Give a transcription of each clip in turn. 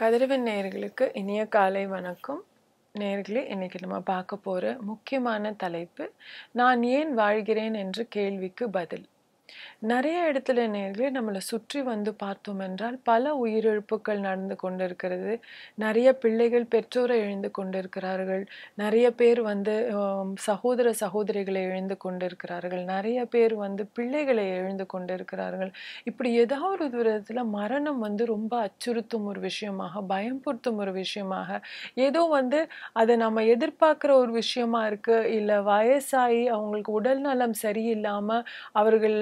கதிரவன் நேர்களுக்கு இனிய காலை வணக்கம். நேர்களே இன்னைக்கு நம்ம பார்க்க போகிற முக்கியமான தலைப்பு நான் ஏன் வாழ்கிறேன் என்ற கேள்விக்கு பதில். நிறைய இடத்துல நேர்களே நம்மளை சுற்றி வந்து பார்த்தோம் என்றால் பல உயிரிழப்புகள் நடந்து கொண்டிருக்கிறது. நிறைய பிள்ளைகள் பெற்றோரை இழந்து கொண்டிருக்கிறார்கள். நிறைய பேர் வந்து சகோதர சகோதரிகளை இழந்து கொண்டிருக்கிறார்கள். நிறைய பேர் வந்து பிள்ளைகளை இழந்து கொண்டிருக்கிறார்கள். இப்படி ஏதாவது ஒரு விதத்தில் மரணம் வந்து ரொம்ப அச்சுறுத்தும் ஒரு விஷயமாக பயம்புறுத்தும் ஒரு விஷயமாக ஏதோ வந்து அதை நம்ம எதிர்பார்க்குற ஒரு விஷயமா இருக்கு. இல்லை வயசாகி அவங்களுக்கு உடல் நலம் சரியில்லாமல் அவர்கள்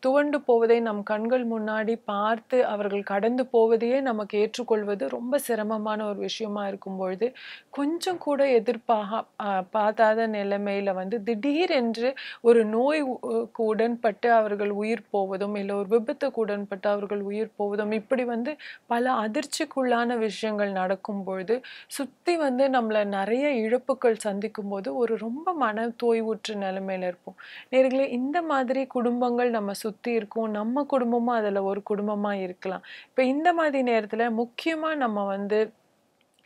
துவண்டு போவதை நம் கண்கள் முன்னாடி பார்த்து அவர்கள் கடந்து போவதையே நமக்கு ஏற்றுக்கொள்வது ரொம்ப சிரமமான ஒரு விஷயமா இருக்கும் பொழுது கொஞ்சம் கூட எதிர்பாக பார்த்தாத நிலைமையில வந்து திடீரென்று ஒரு நோய் உடன்பட்டு அவர்கள் உயிர் போவதும் இல்லை ஒரு விபத்துக்கு உடன்பட்டு அவர்கள் உயிர் போவதும் இப்படி வந்து பல அதிர்ச்சிக்குள்ளான விஷயங்கள் நடக்கும் பொழுது சுற்றி வந்து நம்மளை நிறைய இழப்புகள் சந்திக்கும் போது ஒரு ரொம்ப மன தோய்வுற்று நிலைமையில இருப்போம். நேர்களே இந்த மாதிரி குடும்பங்கள் நம்ம சுற்றி இருக்கும் நம்ம குடும்பமும் அதில் ஒரு குடும்பமாக இருக்கலாம். இப்போ இந்த மாதிரி நேரத்தில் முக்கியமாக நம்ம வந்து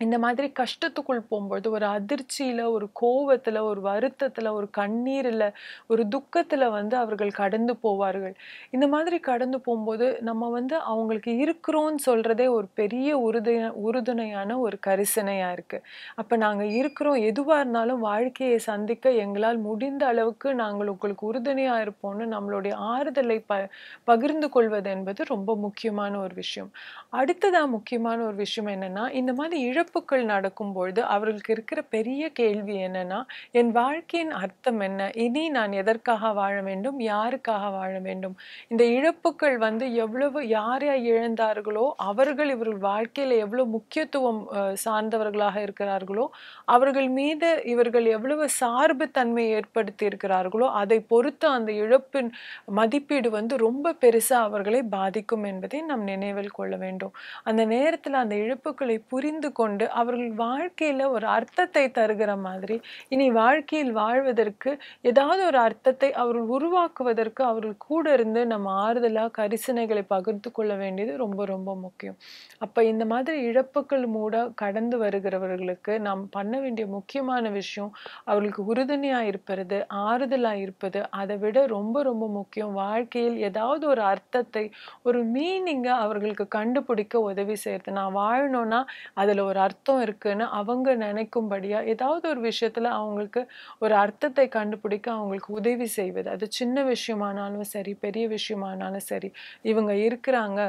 இந்த மாதிரி கஷ்டத்துக்குள் போகும்பொழுது ஒரு அதிர்ச்சியில் ஒரு கோவத்தில் ஒரு வருத்தத்தில் ஒரு கண்ணீரில் ஒரு துக்கத்தில் வந்து அவர்கள் கடந்து போவார்கள். இந்த மாதிரி கடந்து போகும்போது நம்ம வந்து அவங்களுக்கு இருக்கிறோன்னு சொல்கிறதே ஒரு பெரிய உறுதுணை உறுதுணையான ஒரு கரிசனையாக இருக்குது அப்போ நாங்கள் இருக்கிறோம் எதுவாக இருந்தாலும் வாழ்க்கையை சந்திக்க எங்களால் முடிந்த அளவுக்கு நாங்கள் உங்களுக்கு உறுதுணையாக இருப்போம்னு நம்மளுடைய ஆறுதலை ப பகிர்ந்து கொள்வது என்பது ரொம்ப முக்கியமான ஒரு விஷயம். அடுத்ததாக முக்கியமான ஒரு விஷயம் என்னென்னா இந்த மாதிரி இழப்பு இழப்புகள் நடக்கும் பொழுது அவர்களுக்கு இருக்கிற பெரிய கேள்வி என்னன்னா என் வாழ்க்கையின் அர்த்தம் என்ன? இனி நான் எதற்காக வாழ வேண்டும்? யாருக்காக வாழ வேண்டும்? இந்த இழப்புகள் வந்து எவ்வளவு யார் யார் இழந்தார்களோ அவர்கள் இவர்கள் வாழ்க்கையில எவ்வளவு முக்கியத்துவம் சார்ந்தவர்களாக இருக்கிறார்களோ அவர்கள் மீது இவர்கள் எவ்வளவு சார்பு தன்மை ஏற்படுத்தி இருக்கிறார்களோ அதை பொறுத்து அந்த இழப்பின் மதிப்பீடு வந்து ரொம்ப பெருசா அவர்களை பாதிக்கும் என்பதை நாம் நினைவில் கொள்ள வேண்டும். அந்த நேரத்தில் அந்த இழப்புகளை புரிந்து கொண்டு அவர்கள் வாழ்க்கையில ஒரு அர்த்தத்தை தருகிற மாதிரி இனி வாழ்க்கையில் வாழ்வதற்கு ஏதாவது ஒரு அர்த்தத்தை அவர்கள் உருவாக்குவதற்கு அவர்கள் கூட இருந்து நம்ம ஆறுதலா கரிசனைகளை பகிர்ந்து கொள்ள வேண்டியது ரொம்ப ரொம்ப முக்கியம். அப்ப இந்த மாதிரி இழப்புகள் மூட கடந்து வருகிறவர்களுக்கு நாம் பண்ண வேண்டிய முக்கியமான விஷயம் அவர்களுக்கு உறுதுணையா இருப்பது ஆறுதலா இருப்பது அதை விட ரொம்ப ரொம்ப முக்கியம். வாழ்க்கையில் ஏதாவது ஒரு அர்த்தத்தை ஒரு மீனிங்கை அவர்களுக்கு கண்டுபிடிக்க உதவி செய்யறது. நான் வாழணும்னா அதுல ஒரு அர்த்தம் இருக்குன்னு அவங்க நினைக்கும்படியா ஏதாவது ஒரு விஷயத்துல அவங்களுக்கு ஒரு அர்த்தத்தை கண்டுபிடிக்க அவங்களுக்கு உதவி செய்வது. அது சின்ன விஷயமானாலும் சரி பெரிய விஷயமானாலும் சரி இவங்க இருக்கிறாங்க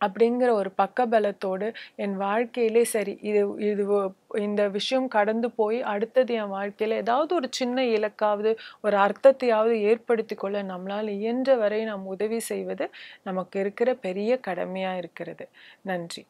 அப்படிங்கிற ஒரு பக்கபலத்தோடு என் வாழ்க்கையிலே சரி இது இது இந்த விஷயம் கடந்து போய் அடுத்தது என் வாழ்க்கையில் ஏதாவது ஒரு சின்ன இலக்காவது ஒரு அர்த்தத்தையாவது ஏற்படுத்தி கொள்ள நம்மளால் இயன்ற வரை நாம் உதவி செய்வது நமக்கு இருக்கிற பெரிய கடமையாக இருக்கிறது. நன்றி.